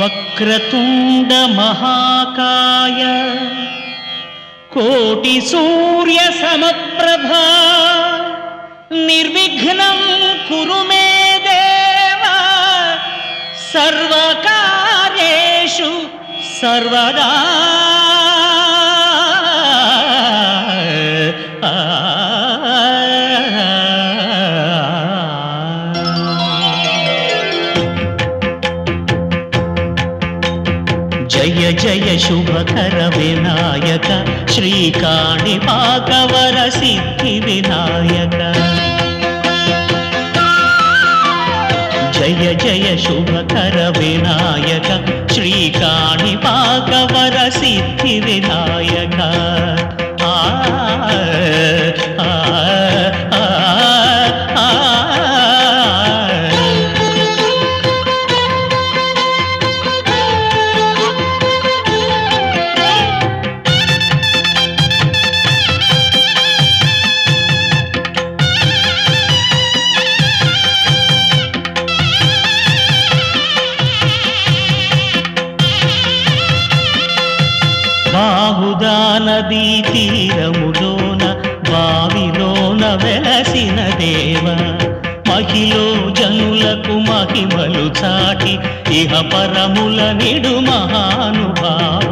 वक्रतुण्डमहाकाय कोटिसूर्यसमप्रभा निर्विघ्नं कुरु मे देव। सर्वकादेषु सर्वदा। आ। जय जय शुभकर विनायक श्रीकाणिपाकवर सिद्धिविनायक जय जय शुभकर विनायक श्रीकाणिपाकवर सिद्धिविनायक आ, आ, आ, आ। బాహుదా నదీ తీరములోన బావిలోన వెలసిన దేవ మహిలో జనులకు మహిమలు చాటి ఇహ పరముల నిడు మహానుభావ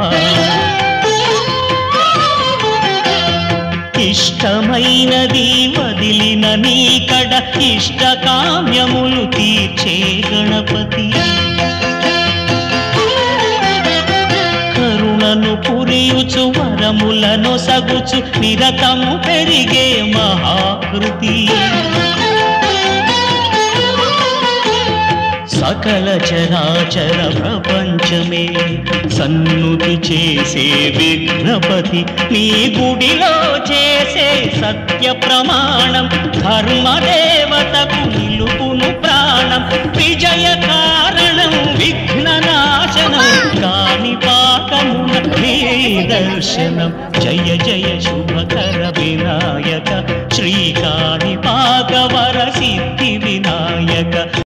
ఇష్టమైనది వదిలిన నీకడ ఇష్ట కామ్యములు తీర్చే గణపతి పురియుచు వరములను సగుచు నిరతము పెరిగే మహాకృతి. సకల చరాచర ప్రపంచమే సన్నుతి చేసే విఘ్నపతి నీ గుడిలో చేసే సత్య ప్రమాణం ధర్మదేవతకు నిలుపును ప్రాణం. విజయ కారణం విఘ్న పాకమున నీ దర్శనం జయ జయ శుభకర వినాయక. శ్రీకాణి పాకవర